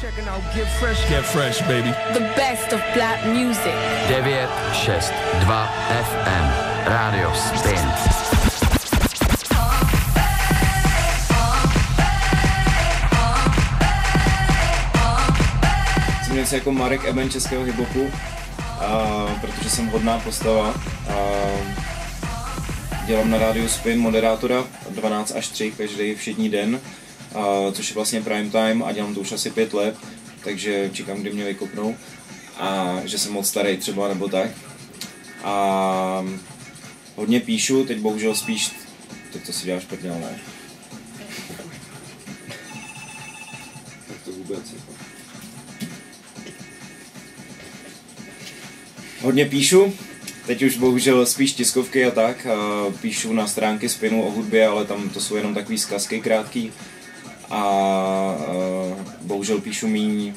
Checking out Get Fresh. Get Fresh, baby. The best of black music. 962 FM Rádio Spin. Jsem něco jako Marek Eben českého hiphopu, a, protože jsem hodná postava. A, dělám na rádiu Spin moderátora 12 až 3 každý všední den, a, což je vlastně prime time a dělám to už asi 5 let, takže čekám, kdy mě vykopnou a že jsem moc starý třeba nebo tak. A hodně píšu, teď bohužel spíš, tak to si děláš špatně, ale ne. Tak to vůbec jako. Hodně píšu, teď už bohužel spíš tiskovky a tak. A píšu na stránky Spinu o hudbě, ale tam to jsou jenom takové zkazky krátký. A, bohužel píšu méně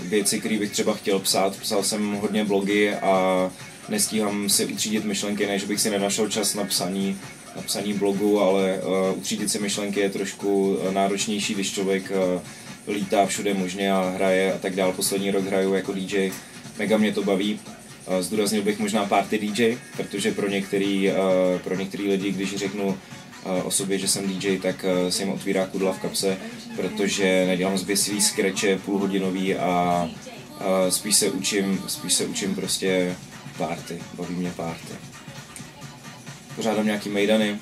věci, které bych třeba chtěl psát. Psal jsem hodně blogy a nestíhám si utřídit myšlenky, než bych si nenašel čas na psaní, na psaní blogu, ale uh, utřídit si myšlenky je trošku náročnější, když člověk uh, lítá všude možně a hraje a tak dál. Poslední rok hraju jako DJ, mega mě to baví. Uh, zdůraznil bych možná party DJ, protože pro některý, uh, pro některý lidi, když řeknu o sobě, že jsem DJ, tak se jim otvírá kudla v kapse, protože nedělám zběsilý skreče půlhodinový a spíš se učím, spíš se učím prostě party, baví mě party. Pořádám nějaký mejdany,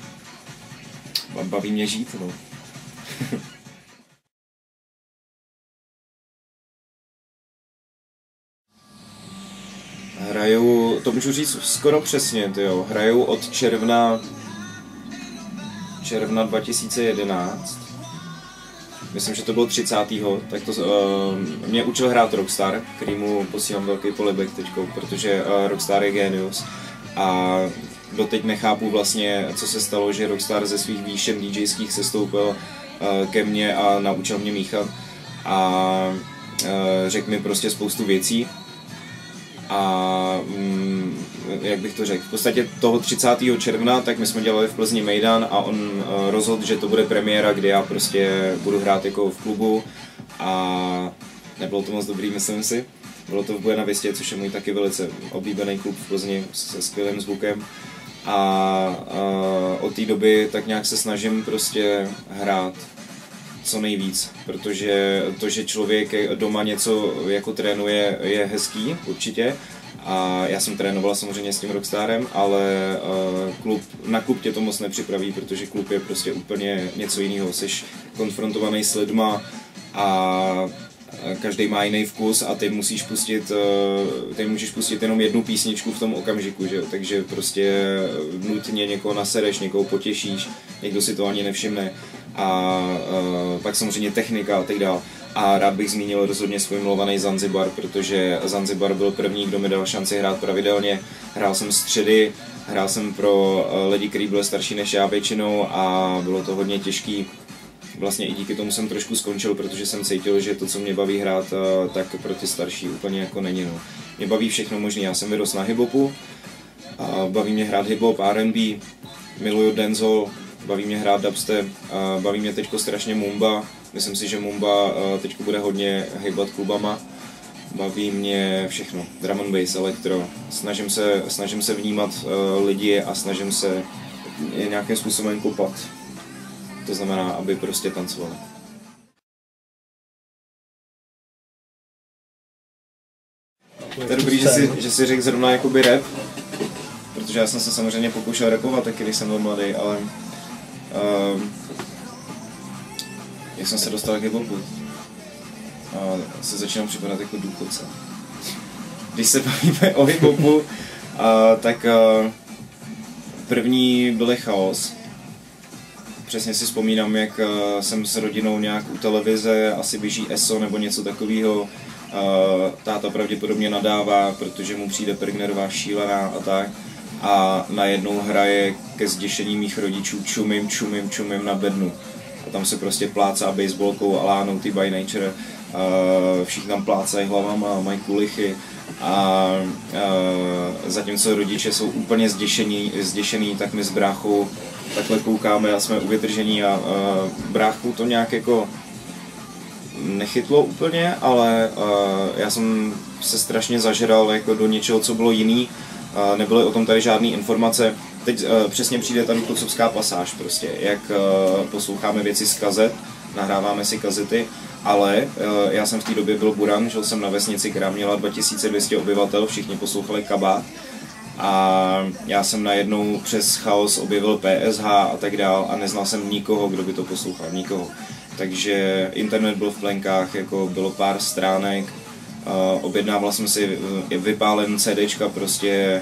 baví mě žít, no. Hraju, to můžu říct skoro přesně, jo. Hraju od června června 2011. Myslím, že to bylo 30. Tak to uh, mě učil hrát Rockstar, který mu posílám velký polibek teď, protože uh, Rockstar je genius. A doteď nechápu vlastně, co se stalo, že Rockstar ze svých výšen DJských se stoupil uh, ke mně a naučil mě míchat. A uh, řekl mi prostě spoustu věcí. A um, jak bych to řekl, v podstatě toho 30. června, tak my jsme dělali v Plzni Mejdan a on uh, rozhodl, že to bude premiéra, kde já prostě budu hrát jako v klubu a nebylo to moc dobrý, myslím si. Bylo to v Buena Vistě, což je můj taky velice oblíbený klub v Plzni se skvělým zvukem. A uh, od té doby tak nějak se snažím prostě hrát co nejvíc, protože to, že člověk doma něco jako trénuje, je hezký určitě, a já jsem trénoval samozřejmě s tím Rockstarem, ale uh, klub, na klub tě to moc nepřipraví, protože klub je prostě úplně něco jiného. Jsi konfrontovaný s lidma a každý má jiný vkus a ty musíš pustit, uh, ty můžeš pustit jenom jednu písničku v tom okamžiku, že takže prostě nutně někoho nasereš, někoho potěšíš, někdo si to ani nevšimne a uh, pak samozřejmě technika a tak dále. A rád bych zmínil rozhodně svůj milovaný Zanzibar, protože Zanzibar byl první, kdo mi dal šanci hrát pravidelně. Hrál jsem středy, hrál jsem pro eh, lidi, kteří byli starší než já většinou a bylo to hodně těžký. Vlastně i díky tomu jsem trošku skončil, protože jsem cítil, že to, co mě baví hrát, eh, tak pro ty starší úplně jako není. No. Mě baví všechno možné. Já jsem vyrost na hiphopu, a baví mě hrát hiphop, R&B, miluju dancehall, baví mě hrát dubstep, baví mě teďko strašně mumba, Myslím si, že Mumba eh, teď bude hodně hejbat klubama. Baví mě všechno. Drum and bass, elektro. Snažím se, snažím se vnímat uh, lidi a snažím se nějakým způsobem kopat. To znamená, aby prostě tancovali. To je dobrý, že si, že si řekl zrovna jakoby rap, protože já jsem se samozřejmě pokoušel rapovat taky, když jsem byl mladý, ale uh, jak jsem se dostal k hiphopu. A se začínám připadat jako důchodce. Když se bavíme o hiphopu, a, tak a, první byly chaos. Přesně si vzpomínám, jak a, jsem s rodinou nějak u televize, asi běží ESO nebo něco takového. Táta pravděpodobně nadává, protože mu přijde Pergnerová šílená a tak. A najednou hraje ke zděšení mých rodičů čumím, čumím, čumím na bednu tam se prostě plácá baseballkou a lánou ty by nature. Uh, všichni tam plácají hlavama, mají kulichy a uh, zatímco rodiče jsou úplně zděšení, zděšení, tak my s bráchou takhle koukáme a jsme uvětržení a uh, bráchu to nějak jako nechytlo úplně, ale uh, já jsem se strašně zažral jako do něčeho, co bylo jiný. Uh, nebyly o tom tady žádné informace. Teď uh, přesně přijde ta důchodcovská pasáž prostě, jak uh, posloucháme věci z kazet, nahráváme si kazety, ale uh, já jsem v té době byl buran, žil jsem na vesnici, která měla 2200 obyvatel, všichni poslouchali kabát a já jsem najednou přes chaos objevil PSH a tak dál a neznal jsem nikoho, kdo by to poslouchal, nikoho. Takže internet byl v plenkách, jako bylo pár stránek, uh, objednával jsem si vypálen CDčka prostě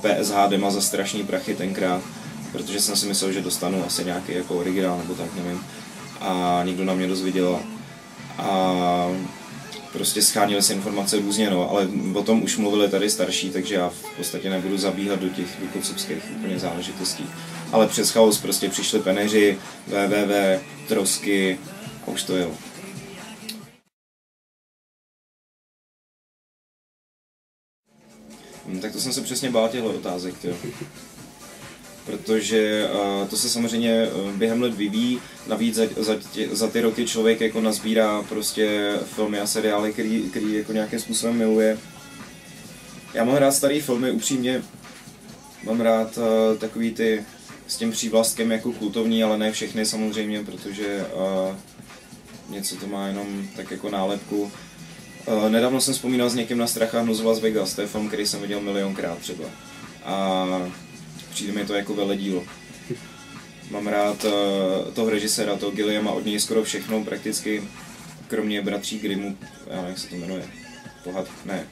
PSH dema za strašný prachy tenkrát, protože jsem si myslel, že dostanu asi nějaký jako originál nebo tak, nevím. A nikdo na mě dozvěděl. A prostě schánili si informace různě, no, ale o tom už mluvili tady starší, takže já v podstatě nebudu zabíhat do těch důchodcovských úplně záležitostí. Ale přes chaos prostě přišli peneři, www, trosky a už to jelo. Hm, tak to jsem se přesně bál těchto otázek, jo protože uh, to se samozřejmě uh, během let vyvíjí. Navíc za, za, tě, za ty roky člověk jako nazbírá prostě filmy a seriály, který, který jako nějakým způsobem miluje. Já mám rád starý filmy, upřímně mám rád uh, takový ty s tím přívlastkem jako kultovní, ale ne všechny samozřejmě, protože uh, něco to má jenom tak jako nálepku. Uh, nedávno jsem vzpomínal s někým na Stracha Hnu z Las Vegas, to je film, který jsem viděl milionkrát třeba. A přijde mi to jako veledílo. Mám rád uh, toho režiséra, toho Gilliama, od něj skoro všechno prakticky, kromě bratří Grimmu, já nevím, jak se to jmenuje, pohad, ne,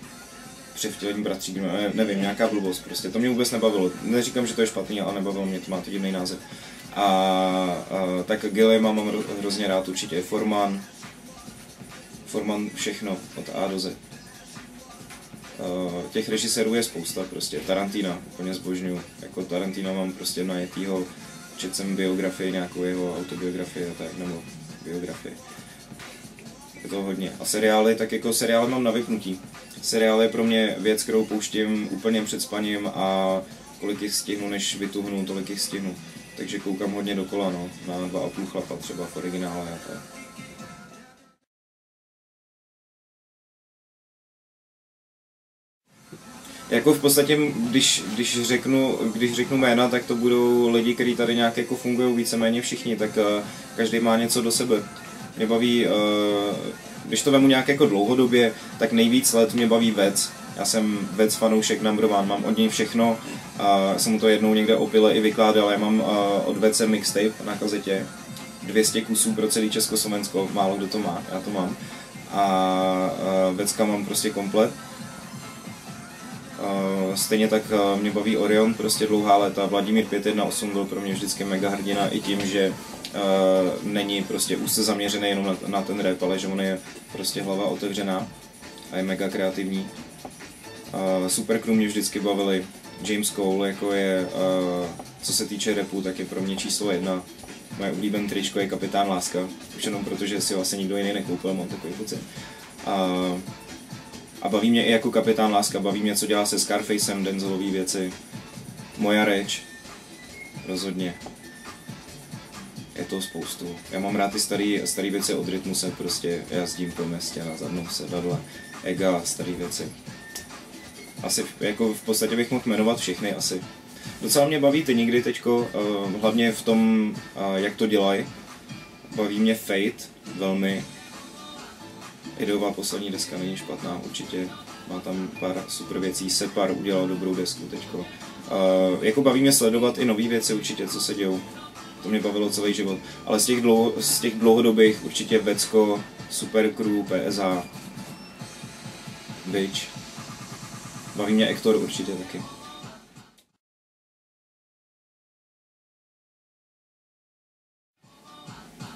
převtělení bratří Grimmu, ne, nevím, nějaká blbost prostě, to mě vůbec nebavilo. Neříkám, že to je špatný, ale nebavilo mě, to má to divný název. A, a tak Gilliama mám hrozně rád určitě, Forman, Forman všechno, od A do Z. Uh, těch režisérů je spousta, prostě Tarantina, úplně zbožňuju. Jako Tarantina mám prostě najetýho, četl jsem biografii, nějakou jeho autobiografii a tak, nebo biografii. Je to hodně. A seriály, tak jako seriály mám na vypnutí. Seriály je pro mě věc, kterou pouštím úplně před spaním a kolik jich stihnu, než vytuhnu, tolik jich stihnu. Takže koukám hodně dokola, no, na dva a půl chlapa třeba v originále a tak. Jako v podstatě, když, když, řeknu, když řeknu jména, tak to budou lidi, kteří tady nějak jako fungují víceméně všichni, tak uh, každý má něco do sebe. Mě baví, uh, když to vemu nějak jako dlouhodobě, tak nejvíc let mě baví Vec. Já jsem Vec fanoušek number one, mám od něj všechno, uh, jsem mu to jednou někde opile i vykládal, já mám uh, od Vece mixtape na kazetě, 200 kusů pro celý Československo, málo kdo to má, já to mám. A Vecka mám prostě komplet stejně tak mě baví Orion, prostě dlouhá léta. Vladimír 518 byl pro mě vždycky mega hrdina i tím, že uh, není prostě úzce zaměřený jenom na, na ten rap, ale že on je prostě hlava otevřená a je mega kreativní. Uh, super crew mě vždycky bavili. James Cole jako je, co se týče repu, tak je pro mě číslo jedna. Moje oblíbené tričko je Kapitán Láska, už jenom protože si vlastně nikdo jiný nekoupil, mám takový pocit. Uh, a baví mě i jako kapitán Láska, baví mě, co dělá se Scarfacem, Denzelový věci. Moja reč, rozhodně. Je to spoustu. Já mám rád ty staré starý věci od Rytmuse, prostě jazdím po městě na zadnou sedadle, Ega, staré věci. Asi jako v podstatě bych mohl jmenovat všechny asi. Docela mě baví ty nikdy teďko, uh, hlavně v tom, uh, jak to dělají. Baví mě Fate velmi, ideová poslední deska není špatná, určitě má tam pár super věcí, Separ udělal dobrou desku teďko. Uh, jako baví mě sledovat i nové věci určitě, co se dějou. To mě bavilo celý život. Ale z těch, dlouho, z těch dlouhodobých určitě Vecko, Super Crew, PSA, Bitch. Baví mě Ektor určitě taky.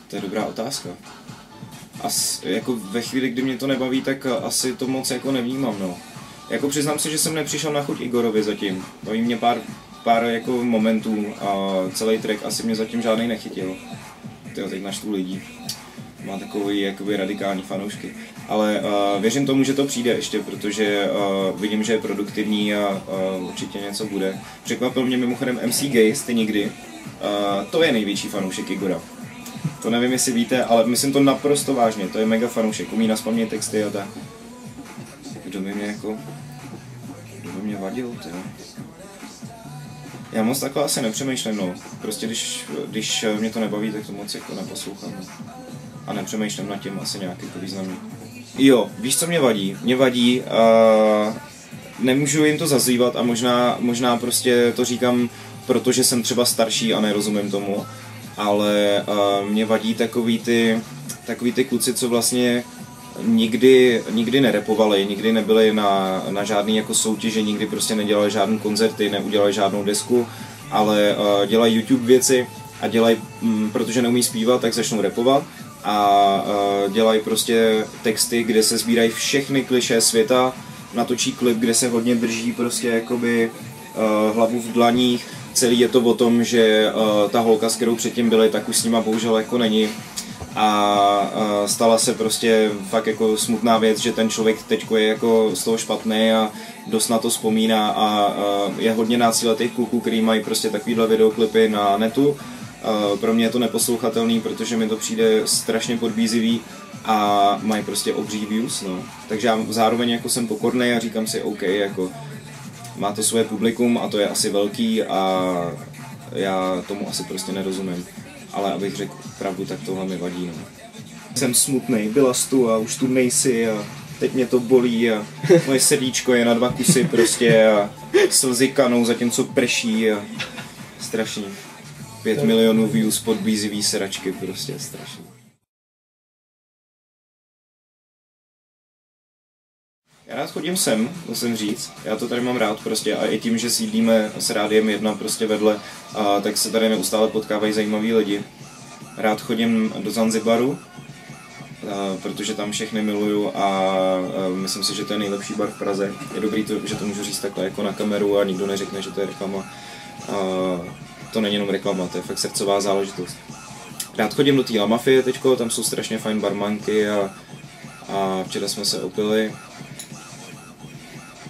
To je dobrá otázka as, jako ve chvíli, kdy mě to nebaví, tak asi to moc jako nevnímám, no. Jako přiznám se, že jsem nepřišel na chuť Igorovi zatím. Baví mě pár, pár jako momentů a celý track asi mě zatím žádný nechytil. Tyjo, teď naštvu lidí. Má takový jakoby radikální fanoušky. Ale uh, věřím tomu, že to přijde ještě, protože uh, vidím, že je produktivní a uh, určitě něco bude. Překvapil mě mimochodem MC Gay, jste nikdy. Uh, to je největší fanoušek Igora To nevím, jestli víte, ale myslím to naprosto vážně. To je mega fanoušek, umí na texty a tak. Kdo by mě jako... Kdo by mě vadil, ty Já moc takhle asi nepřemýšlím, no. Prostě když, když mě to nebaví, tak to moc jako neposlouchám. No. A nepřemýšlím nad tím asi nějak jako významný. Jo, víš, co mě vadí? Mě vadí, uh, nemůžu jim to zazývat a možná, možná prostě to říkám, protože jsem třeba starší a nerozumím tomu, ale uh, mě vadí takový ty, takový ty kluci, co vlastně nikdy, nikdy nerepovali, nikdy nebyli na, na žádný jako soutěže, nikdy prostě nedělali žádné koncerty, neudělali žádnou desku, ale uh, dělají YouTube věci a dělají, um, protože neumí zpívat, tak začnou repovat a uh, dělají prostě texty, kde se sbírají všechny kliše světa, natočí klip, kde se hodně drží prostě jakoby uh, hlavu v dlaních, celý je to o tom, že uh, ta holka, s kterou předtím byli, tak už s nima bohužel jako není a uh, stala se prostě fakt jako smutná věc, že ten člověk teď je jako z toho špatný a dost na to vzpomíná a uh, je hodně nácíletých kluků, který mají prostě takovýhle videoklipy na netu Uh, pro mě je to neposlouchatelný, protože mi to přijde strašně podbízivý a mají prostě obří views, no. Takže já zároveň jako jsem pokorný a říkám si, OK, jako má to svoje publikum a to je asi velký a já tomu asi prostě nerozumím. Ale abych řekl pravdu, tak tohle mi vadí, no. Jsem smutný, byla tu a už tu nejsi a teď mě to bolí a moje srdíčko je na dva kusy prostě a slzy kanou zatímco prší a strašný. 5 milionů views pod bízivý sračky, prostě strašný. Já rád chodím sem, musím říct. Já to tady mám rád prostě a i tím, že sídlíme s rádiem jedna prostě vedle, a, tak se tady neustále potkávají zajímaví lidi. Rád chodím do Zanzibaru, a, protože tam všechny miluju a, a myslím si, že to je nejlepší bar v Praze. Je dobrý, to, že to můžu říct takhle jako na kameru a nikdo neřekne, že to je reklama. A, to není jenom reklama, to je fakt srdcová záležitost. Rád chodím do té La Mafie teďko, tam jsou strašně fajn barmanky a, a včera jsme se opili.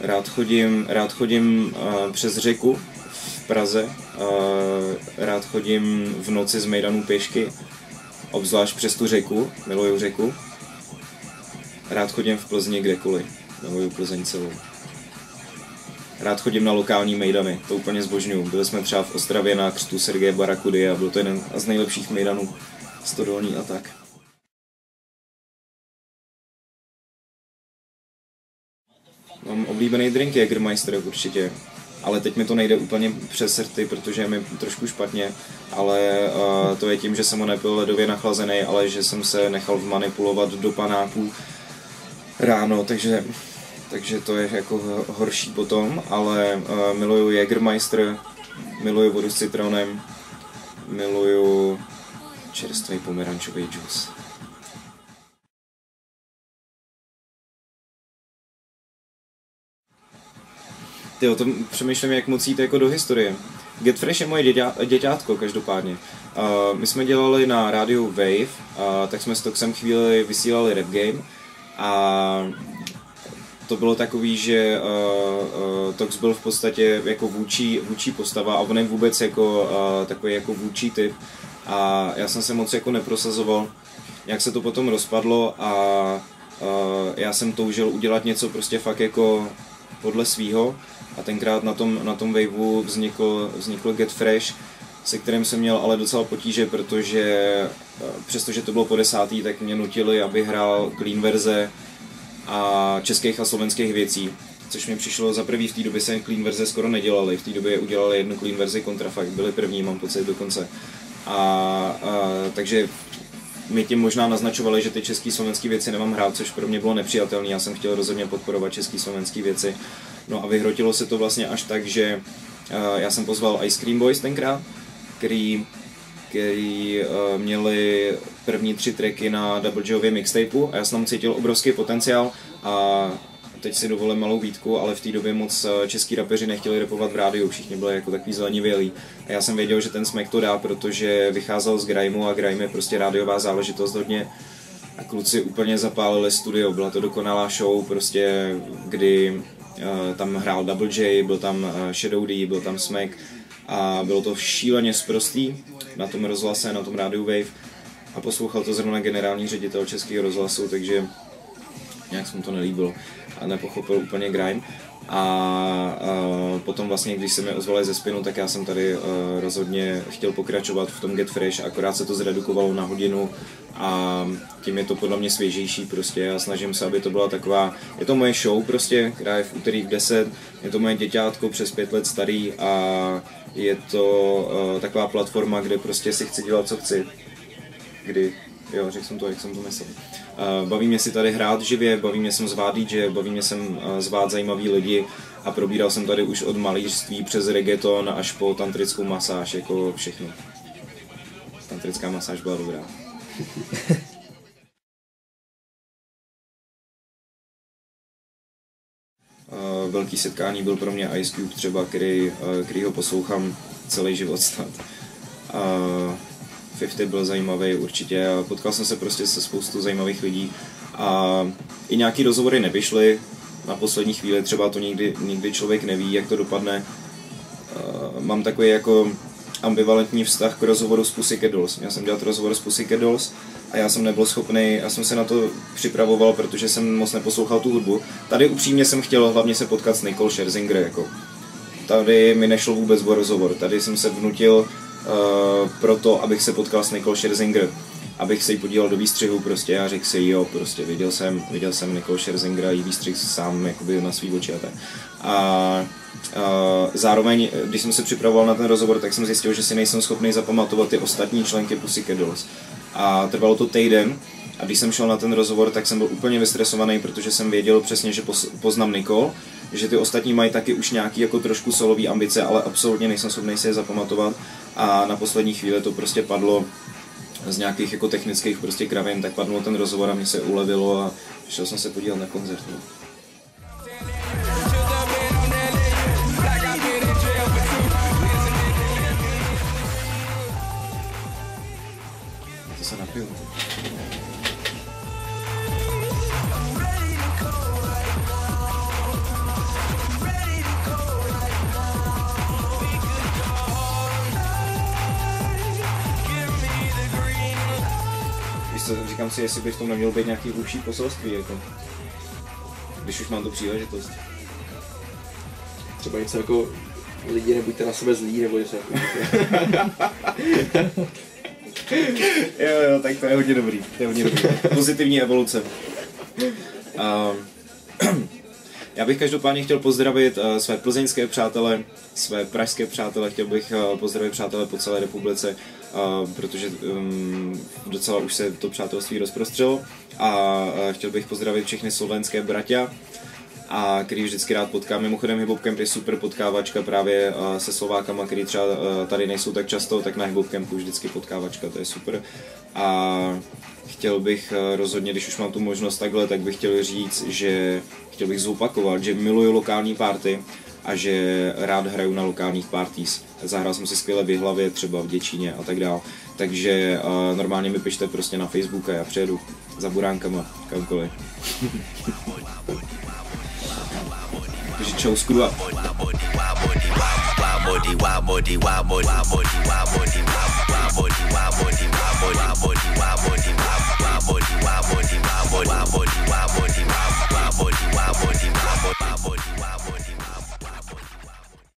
Rád chodím, rád chodím uh, přes řeku v Praze, uh, rád chodím v noci z Mejdanu pěšky, obzvlášť přes tu řeku, miluju řeku. Rád chodím v Plzni kdekoliv, miluju Plzeň celou. Rád chodím na lokální mejdany, to úplně zbožňuju. Byli jsme třeba v Ostravě na křtu Sergeje Barakudy a byl to jeden z nejlepších mejdanů stodolní a tak. Mám oblíbený drink Jägermeister určitě, ale teď mi to nejde úplně přes srty, protože je mi trošku špatně, ale uh, to je tím, že jsem ho nepil ledově nachlazený, ale že jsem se nechal manipulovat do panáků ráno, takže takže to je jako horší potom, ale uh, miluju Jägermeister, miluju vodu s citronem, miluju čerstvý pomerančový džus. Ty o tom přemýšlím, jak moc jít jako do historie. Get Fresh je moje děťa, děťátko každopádně. Uh, my jsme dělali na rádiu Wave, uh, tak jsme s Toxem chvíli vysílali rap game a to bylo takový, že uh, uh, Tox byl v podstatě jako vůči, vůči postava a on je vůbec jako uh, takový jako vůči typ a já jsem se moc jako neprosazoval, jak se to potom rozpadlo a uh, já jsem toužil udělat něco prostě fakt jako podle svýho a tenkrát na tom, na tom waveu vznikl, vznikl Get Fresh, se kterým jsem měl ale docela potíže, protože přestože to bylo po desátý, tak mě nutili, aby hrál clean verze a českých a slovenských věcí, což mi přišlo za prvý v té době se clean verze skoro nedělali, v té době udělali jednu clean verzi kontrafakt, byli první, mám pocit dokonce. A, a takže mi tím možná naznačovali, že ty český slovenské věci nemám hrát, což pro mě bylo nepřijatelné. Já jsem chtěl rozhodně podporovat český slovenské věci. No a vyhrotilo se to vlastně až tak, že uh, já jsem pozval Ice Cream Boys tenkrát, který který uh, měli první tři tracky na Double Joevě mixtapeu a já jsem tam cítil obrovský potenciál a teď si dovolím malou výtku, ale v té době moc eh, český rapeři nechtěli repovat v rádiu, všichni byli jako takový zelenivělí. A já jsem věděl, že ten smek to dá, protože vycházel z Grimeu a Grime je prostě rádiová záležitost hodně. A kluci úplně zapálili studio, byla to dokonalá show, prostě kdy tam hrál Double J, byl tam uh, Shadow D, byl tam Smek a bylo to šíleně zprostý na tom rozhlase, na tom rádiu Wave. A poslouchal to zrovna generální ředitel Českého rozhlasu, takže nějak se mu to nelíbilo nepochopil úplně grime. A, a potom vlastně, když se mi ozvali ze spinu, tak já jsem tady uh, rozhodně chtěl pokračovat v tom Get Fresh, akorát se to zredukovalo na hodinu a tím je to podle mě svěžejší prostě. Já snažím se, aby to byla taková, je to moje show prostě, která je v úterý v 10, je to moje děťátko přes pět let starý a je to uh, taková platforma, kde prostě si chci dělat, co chci. Kdy, jo, řekl jsem to, jak jsem to myslel. Uh, baví mě si tady hrát živě, baví mě jsem zvát DJ, baví mě jsem uh, zvát zajímavý lidi a probíral jsem tady už od malířství přes reggaeton až po tantrickou masáž, jako všechno. Tantrická masáž byla dobrá. Uh, velký setkání byl pro mě Ice Cube třeba, který, který ho poslouchám celý život snad. Uh, 50 byl zajímavý určitě a potkal jsem se prostě se spoustu zajímavých lidí a i nějaký rozhovory nevyšly na poslední chvíli, třeba to nikdy, nikdy člověk neví, jak to dopadne. Mám takový jako ambivalentní vztah k rozhovoru s Pussycat Dolls. Já jsem dělal rozhovor s Pussycat Dolls a já jsem nebyl schopný, já jsem se na to připravoval, protože jsem moc neposlouchal tu hudbu. Tady upřímně jsem chtěl hlavně se potkat s Nicole Scherzinger, jako. Tady mi nešlo vůbec o rozhovor, tady jsem se vnutil uh, proto, abych se potkal s Nicole Scherzinger abych se jí podíval do výstřihu prostě a řekl si jo, prostě viděl jsem, viděl jsem Nicole Scherzingera jí výstřih sám jakoby na svý oči a tak. A, a zároveň, když jsem se připravoval na ten rozhovor, tak jsem zjistil, že si nejsem schopný zapamatovat ty ostatní členky Pussycat Dolls. A trvalo to týden, a když jsem šel na ten rozhovor, tak jsem byl úplně vystresovaný, protože jsem věděl přesně, že poznám Nicole, že ty ostatní mají taky už nějaký jako trošku solový ambice, ale absolutně nejsem schopný si je zapamatovat. A na poslední chvíli to prostě padlo z nějakých jako technických prostě kravin, tak padnul ten rozhovor a mi se ulevilo a šel jsem se podívat na koncert. Si, jestli by v tom nemělo být nějaký hlubší poselství, jako. Když už mám tu příležitost. Třeba něco jako lidi nebuďte na sebe zlí, nebo něco jo, jo, tak to je hodně dobrý. To je hodně dobrý. Pozitivní evoluce. Um, já bych každopádně chtěl pozdravit uh, své plzeňské přátele, své pražské přátele, chtěl bych uh, pozdravit přátele po celé republice, protože um, docela už se to přátelství rozprostřelo a uh, chtěl bych pozdravit všechny slovenské bratia, a který vždycky rád potkám. Mimochodem Hip Camp je super potkávačka právě uh, se Slovákama, který třeba uh, tady nejsou tak často, tak na Hip Campu vždycky potkávačka, to je super. A chtěl bych uh, rozhodně, když už mám tu možnost takhle, tak bych chtěl říct, že chtěl bych zopakovat, že miluju lokální party a že rád hraju na lokálních parties. Zahrál jsem si skvěle v hlavě, třeba v Děčíně a tak dále. Takže uh, normálně mi pište prostě na Facebook a já přijedu za buránkama kamkoliv. Takže čau, skruva. Why body, why body, why body, why body, why body, why body, why body,